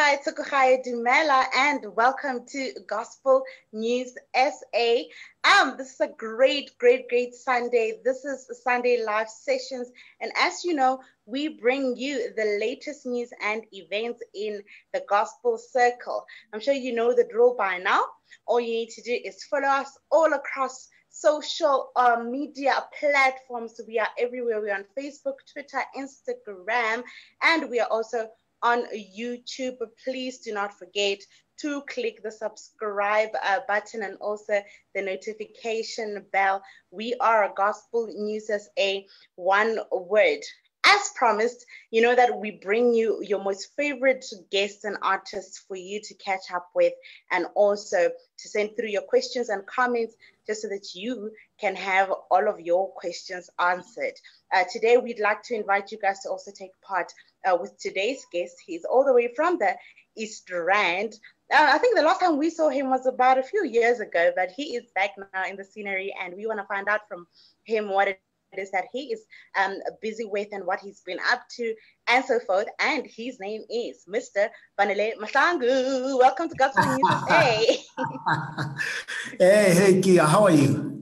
Mochai Tsukuchai Dumela and welcome to Gospel News SA. Um, this is a great, great, great Sunday. This is Sunday live sessions, and as you know, we bring you the latest news and events in the gospel circle. I'm sure you know the drill by now. All you need to do is follow us all across social uh, media platforms. We are everywhere. We're on Facebook, Twitter, Instagram, and we are also on YouTube. Please do not forget to click the subscribe uh, button and also the notification bell. We are a Gospel News as a one word. As promised, you know that we bring you your most favorite guests and artists for you to catch up with and also to send through your questions and comments just so that you can have all of your questions answered. Uh, today, we'd like to invite you guys to also take part uh, with today's guest. He's all the way from the East Rand. Uh, I think the last time we saw him was about a few years ago, but he is back now in the scenery, and we want to find out from him what it is that he is um, busy with and what he's been up to, and so forth. And his name is Mr. Banele Mahlangu. Welcome to Gospel News Hey, hey, hey, Kia, how are you?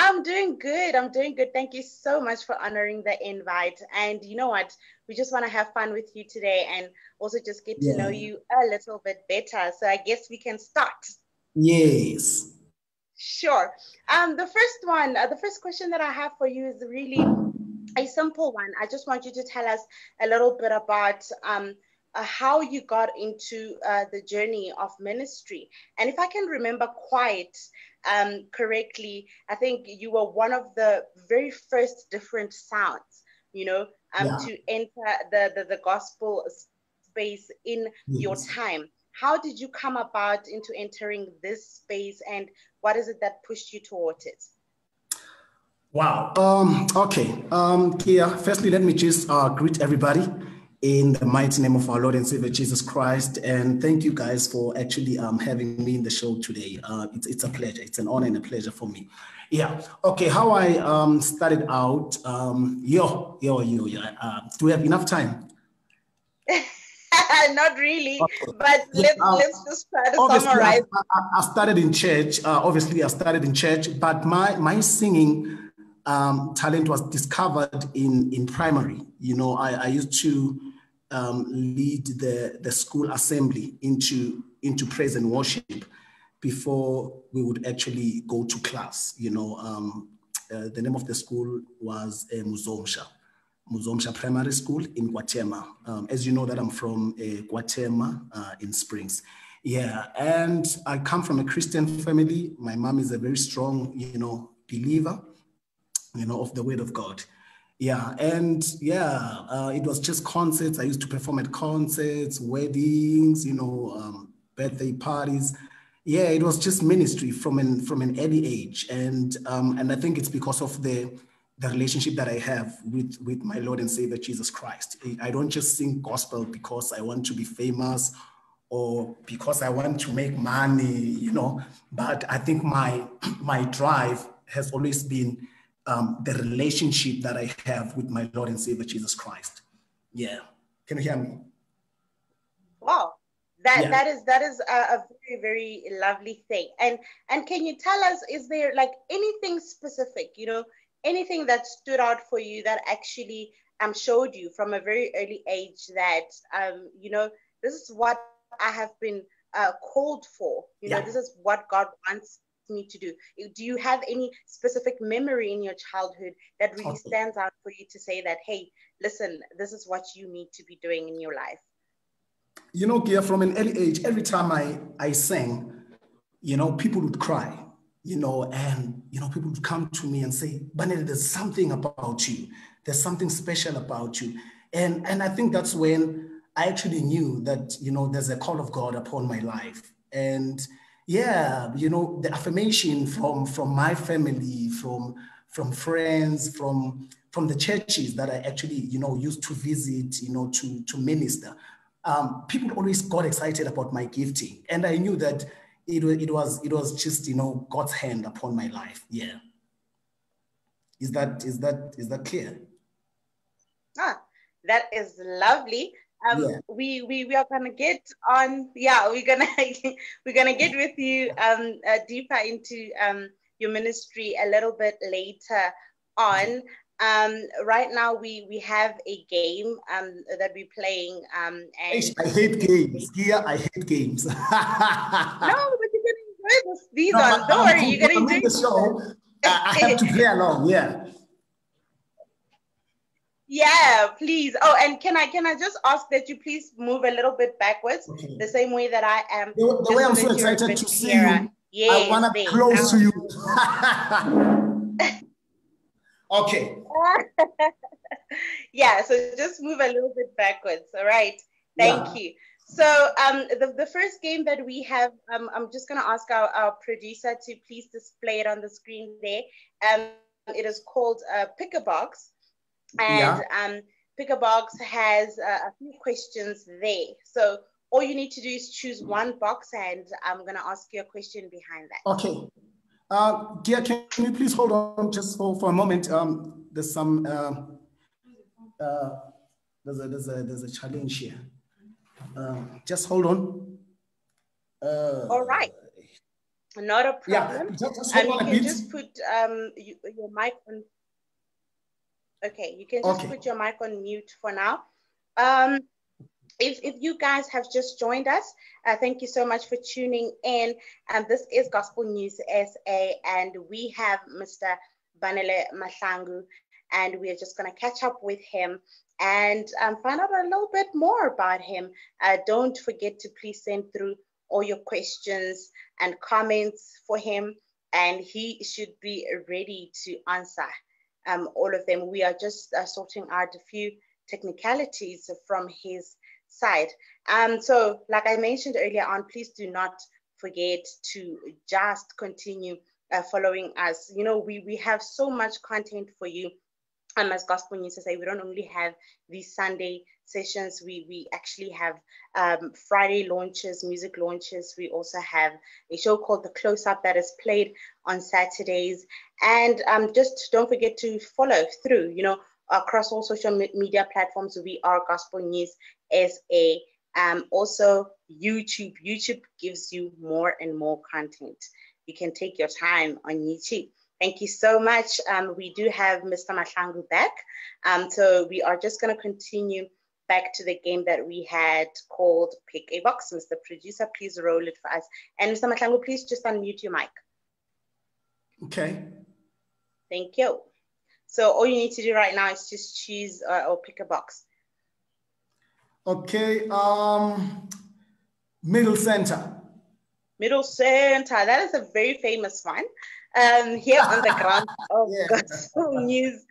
I'm doing good. I'm doing good. Thank you so much for honoring the invite. And you know what? We just want to have fun with you today and also just get to know you a little bit better. So I guess we can start. Yes. Sure. Um, the first one, uh, the first question that I have for you is really a simple one. I just want you to tell us a little bit about um, uh, how you got into uh, the journey of ministry. And if I can remember quite, um, correctly, I think you were one of the very first different sounds, you know, um, yeah. to enter the, the, the gospel space in yes. your time. How did you come about into entering this space and what is it that pushed you towards it? Wow. Um, okay. Um, Kia, firstly, let me just uh, greet everybody in the mighty name of our Lord and Savior Jesus Christ. And thank you guys for actually um, having me in the show today. Uh, it's, it's a pleasure. It's an honor and a pleasure for me. Yeah. Okay. How I um, started out. Um, yo, yo, yo, yo. Uh, do we have enough time? Not really, okay. but let's, uh, let's just try to summarize. I, I, started in church. Uh, obviously, I started in church, but my my singing um, talent was discovered in in primary. You know, I, I used to um, lead the, the school assembly into, into praise and worship before we would actually go to class. You know, um, uh, the name of the school was uh, Muzomsha, Muzomsha Primary School in KwaThema. Um, as you know that I'm from uh, KwaThema uh, in Springs. Yeah, and I come from a Christian family. My mom is a very strong, you know, believer, you know, of the word of God. Yeah, and yeah, uh, it was just concerts. I used to perform at concerts, weddings, you know, um, birthday parties. Yeah, it was just ministry from an from an early age, and um, and I think it's because of the the relationship that I have with with my Lord and Savior Jesus Christ. I don't just sing gospel because I want to be famous or because I want to make money, you know. But I think my my drive has always been um, the relationship that I have with my Lord and Savior Jesus Christ. Yeah, can you hear me? Wow, that yeah. that is that is a, a, very very lovely thing. And and can you tell us, is there like anything specific, you know, anything that stood out for you that actually um showed you from a very early age that um you know this is what I have been uh, called for. You yeah. know, this is what God wants me to do? Do you have any specific memory in your childhood that really stands out for you to say that, hey, listen, this is what you need to be doing in your life? You know, Gia, from an early age, every time I, I sang, you know, people would cry, you know, and, you know, people would come to me and say, Banel, there's something about you. There's something special about you. And, and I think that's when I actually knew that, you know, there's a call of God upon my life. And, yeah, you know, the affirmation from from my family, from from friends, from from the churches that I actually, you know, used to visit, you know, to to minister. Um, people always got excited about my gifting, and I knew that it, it was it was just you know God's hand upon my life. Yeah. Is that is that is that clear? Ah, that is lovely. Um, yeah. we, we we are gonna get on. Yeah, we're gonna we're gonna get with you um uh, deeper into um your ministry a little bit later on. Um, right now we we have a game um that we're playing um and I hate games. Yeah, I hate games. no, but you're gonna enjoy this. These no, on. Don't worry, you're gonna enjoy the show. I have to play along. Yeah. Yeah, please. Oh, and can I can I just ask that you please move a little bit backwards, okay. the same way that I am. The, the way I'm so excited to see you. Yes, I want to close to you. okay. yeah, so just move a little bit backwards. All right. Thank yeah. you. So um, the, the first game that we have, um, I'm just going to ask our, our producer to please display it on the screen there. Um, it is called uh, Pick a Box and yeah. um, Pick a Box has uh, a few questions there. So all you need to do is choose one box, and I'm gonna ask you a question behind that. Okay. Uh, dear, can you please hold on just for, for a moment? Um, there's some uh, uh, there's a there's a there's a challenge here. Uh, just hold on. Uh, all right. Not a problem. Yeah, just, just hold um, on you can just put um, you, your mic on Okay, you can just okay. put your mic on mute for now. Um, if, if you guys have just joined us, uh, thank you so much for tuning in. And this is Gospel News SA, and we have Mr. Banele Mahlangu, and we are just going to catch up with him and um, find out a little bit more about him. Uh, don't forget to please send through all your questions and comments for him, and he should be ready to answer um, all of them. We are just uh, sorting out a few technicalities from his side. Um, so, like I mentioned earlier on, please do not forget to just continue uh, following us. You know, we, we have so much content for you. Um, as Gospel News SA, we don't only have these Sunday sessions, we, we actually have um, Friday launches, music launches. We also have a show called The Close Up that is played on Saturdays. And um, just don't forget to follow through, you know, across all social media platforms. We are Gospel News SA. Um, also, YouTube. YouTube gives you more and more content. You can take your time on YouTube. Thank you so much. Um, we do have Mr. Mahlangu back. Um, so we are just going to continue back to the game that we had called Pick a Box. Mr. Producer, please roll it for us. And Mr. Mahlangu, please just unmute your mic. Okay. Thank you. So all you need to do right now is just choose uh, or pick a box. Okay. Um, middle center. Middle center. That is a very famous one. Um, here on the ground of yeah. Gospel News.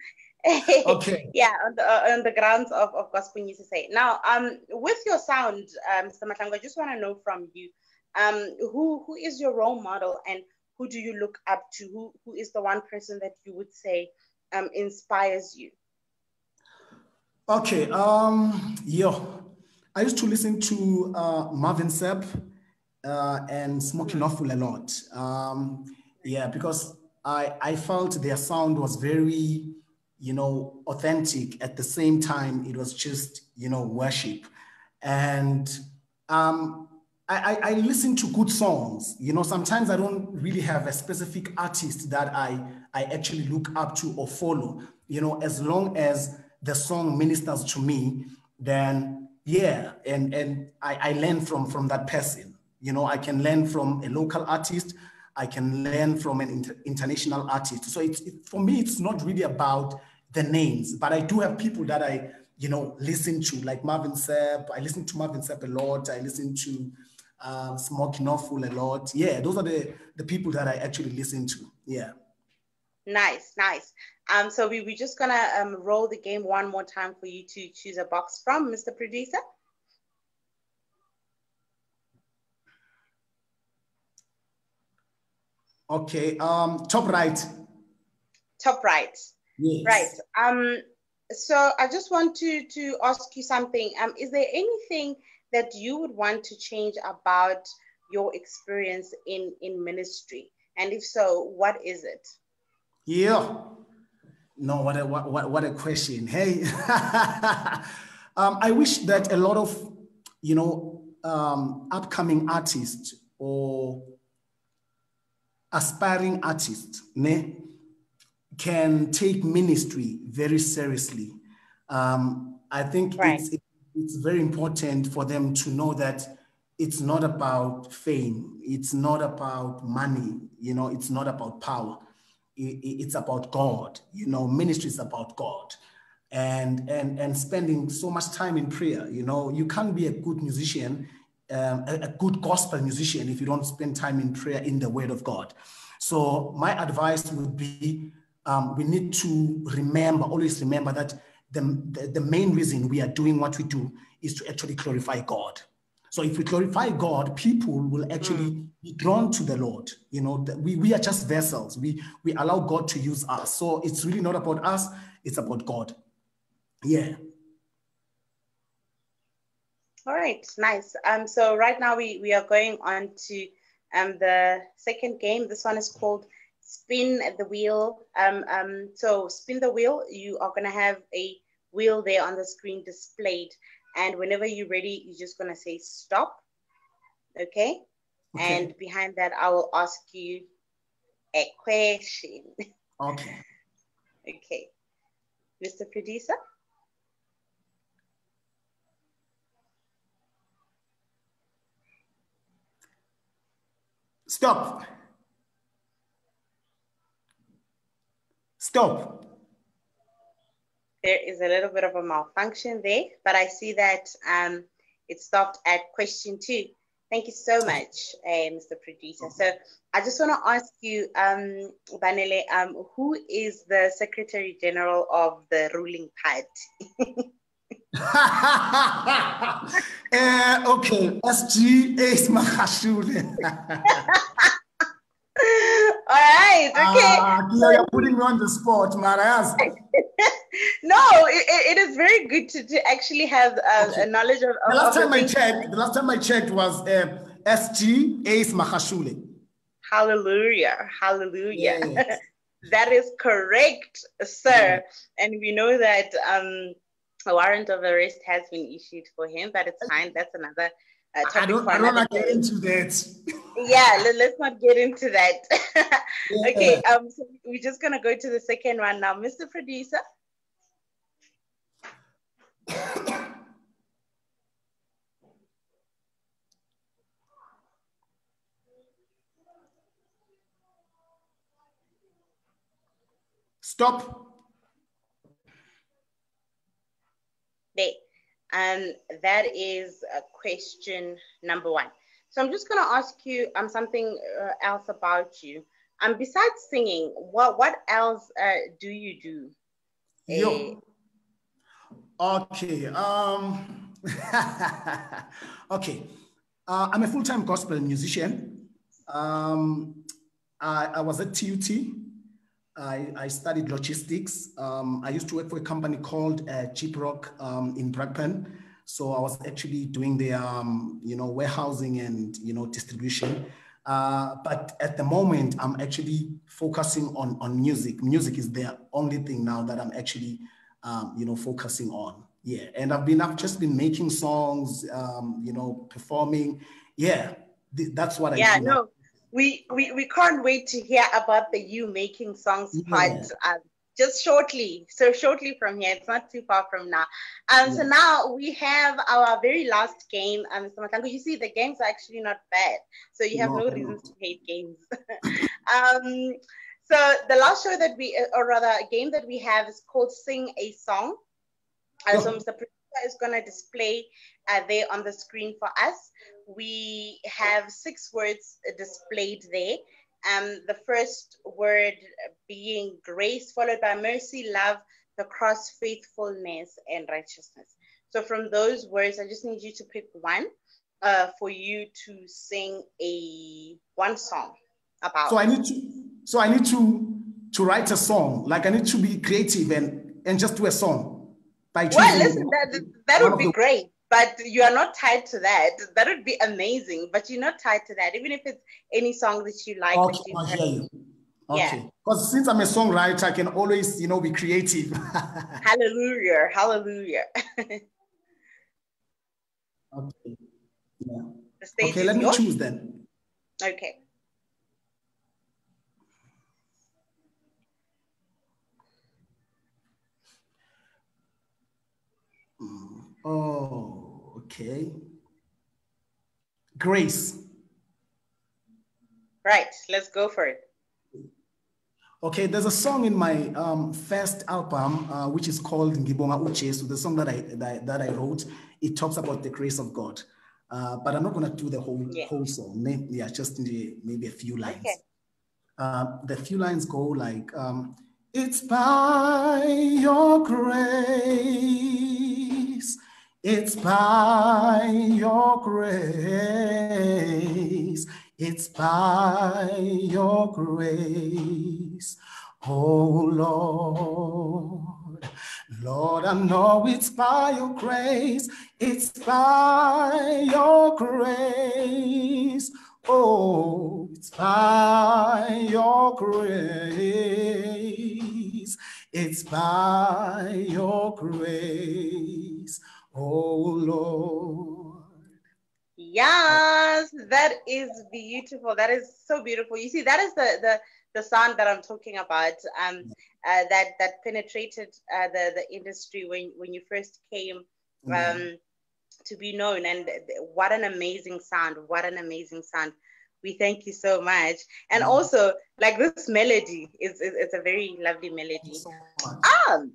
Okay. yeah, on the, uh, on the grounds of, of Gospel News say. Now, um, with your sound, um, Mr. Mahlangu, I just want to know from you, um, who who is your role model and who do you look up to? Who, who is the one person that you would say um, inspires you? Okay, um, Yeah. I used to listen to uh, Marvin Sapp uh, and Smokie Norful a lot. Um, yeah, because I, I felt their sound was very, you know, authentic. At the same time, it was just, you know, worship. And um, I, I, listen to good songs. You know, sometimes I don't really have a specific artist that I, I actually look up to or follow. You know, as long as the song ministers to me, then yeah, and, and I, I learn from, from that person. You know, I can learn from a local artist. I can learn from an inter- international artist. So it's, it, for me, it's not really about the names, but I do have people that I, you know, listen to, like Marvin Sapp. I listen to Marvin Sapp a lot. I listen to um, Smokie Norful a lot. Yeah, those are the, the people that I actually listen to. Yeah. Nice, nice. Um, so we, we're just gonna um, roll the game one more time for you to choose a box from, Mr. Producer. Okay, um, top right. Top right. Yes. Right. Um, so I just want to to ask you something. Um, is there anything that you would want to change about your experience in in ministry and if so what is it yeah no what a what, what a question hey Um, I wish that a lot of, you know, um, upcoming artists or aspiring artists ne, can take ministry very seriously. Um, I think right. it's, it's very important for them to know that it's not about fame, it's not about money, you know, it's not about power. it's about God, you know, ministry is about God and and and spending so much time in prayer you know you can't be a good musician um, a, a, good gospel musician if you don't spend time in prayer in the word of god. So my advice would be um, we need to remember always remember that the, the, the main reason we are doing what we do is to actually glorify god. So if we glorify god people will actually mm. be drawn to the lord. You know we, we are just vessels. We we allow god to use us. So it's really not about us it's about god. Yeah. All right, nice. Um, so right now we, we are going on to um, the second game. This one is called Spin the Wheel. Um, um, so spin the wheel, you are gonna have a wheel there on the screen displayed. And whenever you're ready, you're just gonna say stop, okay? okay. And behind that, I will ask you a question. Okay. okay. Mr. Producer? Stop. Stop. There is a little bit of a malfunction there, but I see that um, it stopped at question two. Thank you so much, uh, Mr. Producer. So I just want to ask you, um, Banele, um, who is the Secretary General of the ruling party? uh, okay, SG Ace Magashule. All right, okay. Uh, you're putting me on the spot, Marias. no, it, it is very good to, to actually have uh, okay. a knowledge of. The last of time I checked, the last time I checked was uh, SG Ace Magashule. Hallelujah, hallelujah. Yes. that is correct, sir. Yeah. And we know that um, a warrant of arrest has been issued for him, but it's fine. That's another uh, topic. I don't, I don't want to get into that. yeah, let, us not get into that. yeah. Okay, um, so we're just gonna go to the second one now, Mr. Producer. Stop. There. And that is question number one. So I'm just going to ask you um, something uh, else about you. Um, besides singing, what, what else uh, do you do? Yo. Uh, okay. Um, okay. Uh, I'm a full-time gospel musician. Um, I, I was at TUT I, I studied logistics. Um, I used to work for a company called uh, Rock um, in Brakpan. So I was actually doing the, um, you know, warehousing and, you know, distribution. Uh, but at the moment, I'm actually focusing on, on music. Music is the only thing now that I'm actually, um, you know, focusing on. Yeah. And I've been, I've just been making songs, um, you know, performing. Yeah. Th- that's what I do. Yeah, no we, we we can't wait to hear about the you making songs yeah. part uh, just shortly. So shortly from here, it's not too far from now. Um, yeah. So now we have our very last game, um, Mr. Mahlangu. You see, the games are actually not bad, so you have no, no reasons to hate games. um, so the last show that we, uh, or rather, a game that we have is called Sing a Song. Uh, so Mr. Producer is going to display uh, there on the screen for us we have six words displayed there. Um, the first word being grace, followed by mercy, love, the cross, faithfulness, and righteousness. So from those words, I just need you to pick one uh, for you to sing a one song about. So I need to. So I need to to write a song. Like I need to be creative and and just do a song. By well, listen, that that would be great but you are not tied to that. That would be amazing, but you're not tied to that. Even if it's any song that you like. Okay, you I hear you. Okay. Because yeah. since I'm a songwriter, I can always, you know, be creative. hallelujah. Hallelujah. Okay. Yeah. Okay, let me yours. choose then. Okay. Oh, okay. Grace. Right, let's go for it. Okay, there's a song in my um, first album, uh, which is called Ngibonga Uche. So the song that I, that, that I wrote, it talks about the grace of God. Uh, but I'm not going to do the whole yeah. whole song. Maybe, yeah, just maybe a few lines. Okay. Uh, the few lines go like, um, "It's by your grace, it's by your grace, it's by your grace, oh Lord." Lord, I know it's by your grace, it's by your grace. Oh, it's by your grace, it's by your grace, oh Lord. Yes, that is beautiful. That is so beautiful. You see, that is the the the sound that I'm talking about. Um, uh, that that penetrated uh, the the industry when when you first came um, mm-hmm. to be known. And what an amazing sound! What an amazing sound! We thank you so much. And mm-hmm. also, like this melody is, is it's a very lovely melody. So um,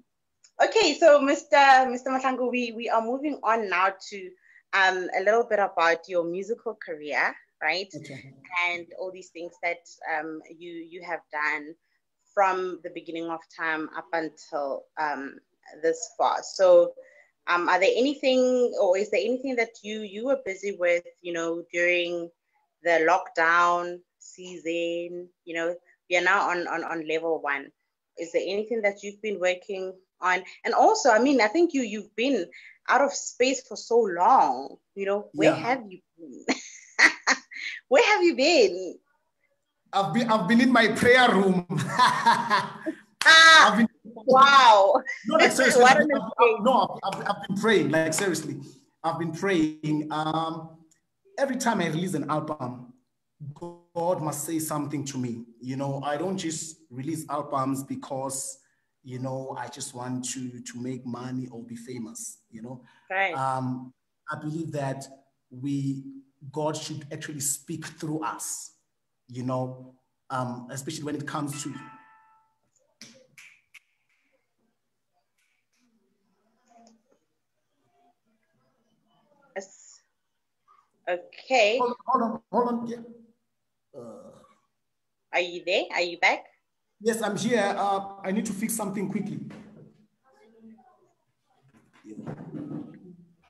okay, so Mr. Mr. Mahlangu, we we are moving on now to um a little bit about your musical career, right? Okay. And all these things that um you you have done from the beginning of time up until um, this far. So, um, are there anything, or is there anything that you you were busy with, you know, during the lockdown season? You know, we are now on on on level one. Is there anything that you've been working on? And also, I mean, I think you you've been out of space for so long. You know, where yeah. have you been? where have you been? I've been I've been in my prayer room. ah, been, wow. No, like seriously. I've, I've, no, I've, I've, been praying. Like seriously, I've been praying. Um, every time I release an album, God must say something to me. You know, I don't just release albums because you know I just want to to make money or be famous. You know, right. Um, I believe that we God should actually speak through us you know, um, especially when it comes to Yes. Okay. Hold on, hold on, hold on. Yeah. Are you there? Are you back? Yes, I'm here. Uh, I need to fix something quickly.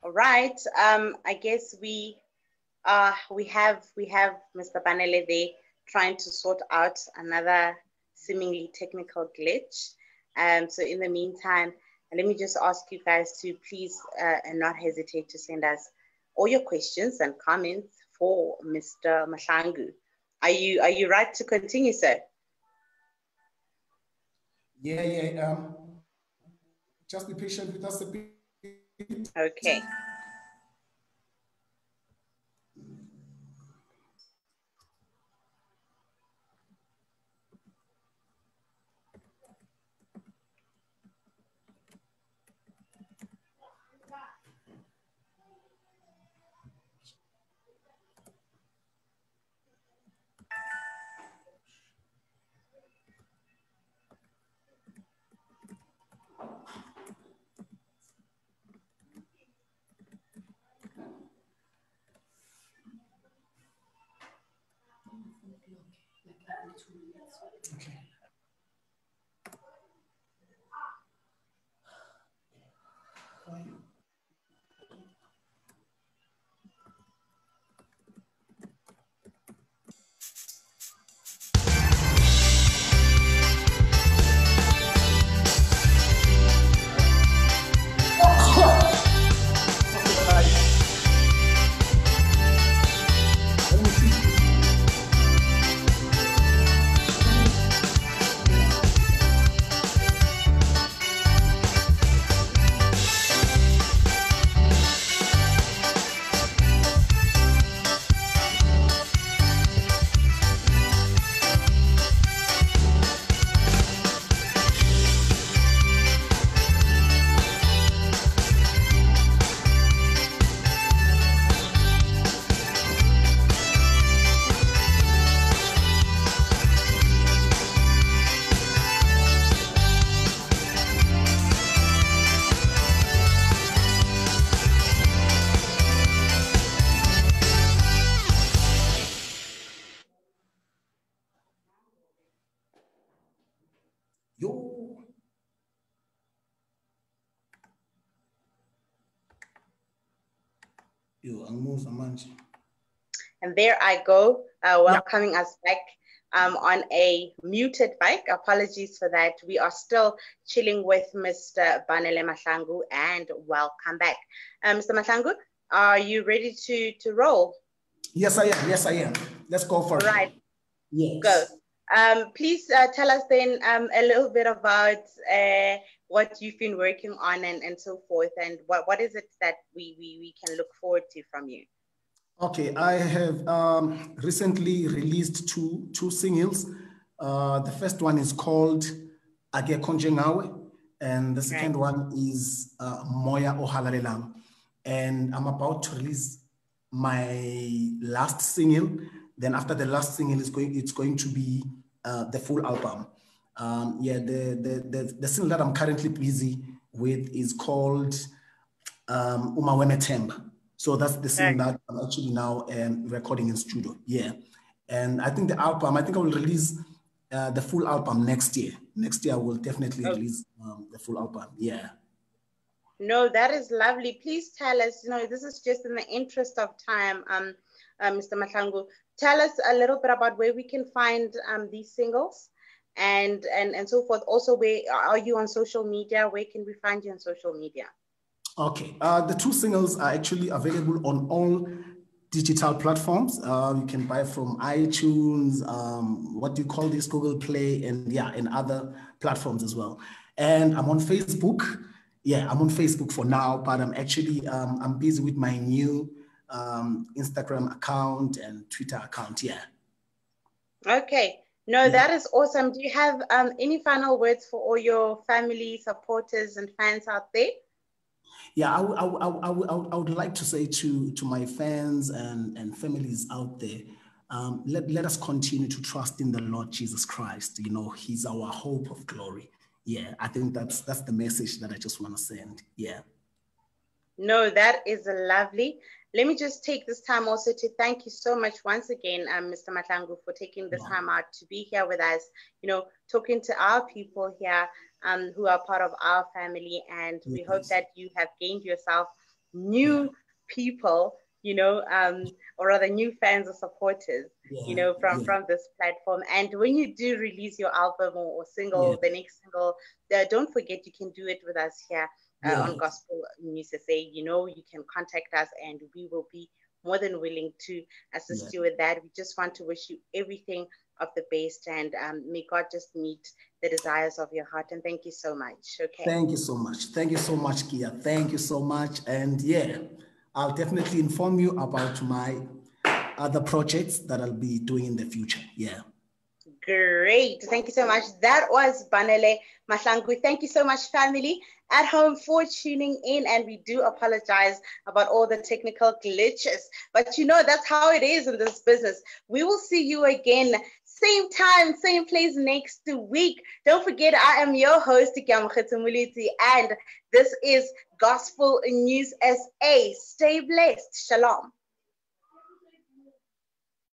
All right. Um, I guess we uh we have we have Mr. Banele there trying to sort out another seemingly technical glitch. Um, so in the meantime, let me just ask you guys to please uh, and not hesitate to send us all your questions and comments for Mr. Mahlangu. Are you are you right to continue, sir? Yeah, yeah. Um, just be patient with us a bit. Okay. okay And there I go, uh, welcoming yeah. us back um, on a muted mic. Apologies for that. We are still chilling with Mr. Banele Mahlangu and welcome back. Um, Mr. Mahlangu, are you ready to, to roll? Yes, I am. Yes, I am. Let's go for it. Right. Yes. Go. Um, please uh, tell us then um, a little bit about uh, what you've been working on and, and so forth, and what, what is it that we, we, we can look forward to from you? Okay, I have um, recently released two, two singles. Uh, the first one is called Age Konjengawe, and the second right. one is uh, Moya Ohalalelang. And I'm about to release my last single. Then after the last single is going, it's going to be uh, the full album. Um, yeah, the, the, the, the single that I'm currently busy with is called um, Uma Wemetemba. So that's the thing that I'm actually now um, recording in studio. Yeah. And I think the album, I think I will release uh, the full album next year. Next year, I will definitely oh. release um, the full album. Yeah. No, that is lovely. Please tell us, you know, this is just in the interest of time, um, uh, Mr. Mahlangu. Tell us a little bit about where we can find um, these singles and, and, and so forth. Also, where are you on social media? Where can we find you on social media? Okay, uh, the two singles are actually available on all digital platforms. Uh, you can buy from iTunes, um, what do you call this, Google Play, and yeah, and other platforms as well. And I'm on Facebook. Yeah, I'm on Facebook for now, but I'm actually um, I'm busy with my new um, Instagram account and Twitter account. Yeah. Okay. No, yeah. that is awesome. Do you have um, any final words for all your family, supporters, and fans out there? yeah, I, I, I, I, I would like to say to, to my fans and, and families out there, um, let, let us continue to trust in the Lord Jesus Christ. You know, He's our hope of glory. Yeah, I think that's that's the message that I just want to send. Yeah. No, that is lovely. Let me just take this time also to thank you so much once again, um, Mr. Mahlangu, for taking yeah. time out to be here with us, you know, talking to our people here um, who are part of our family. And yes. we hope that you have gained yourself new people, you know, um, or rather new fans or supporters, yeah. you know, from, yeah. from this platform. And when you do release your album or, or single, yeah. the next single, uh, don't forget you can do it with us here on Gospel News SA. You know, you can contact us and we will be more than willing to assist you with that. We just want to wish you everything of the best and um, may God just meet the desires of your heart. And thank you so much. Okay. Thank you so much. Thank you so much, Kia. Thank you so much. And yeah, I'll definitely inform you about my other projects that I'll be doing in the future. Yeah. Great. Thank you so much. That was Banele Mahlangu. Thank you so much, family at home for tuning in. And we do apologize about all the technical glitches. But you know, that's how it is in this business. We will see you again same time, same place next week. Don't forget, I am your host, and this is Gospel News SA. Stay blessed. Shalom.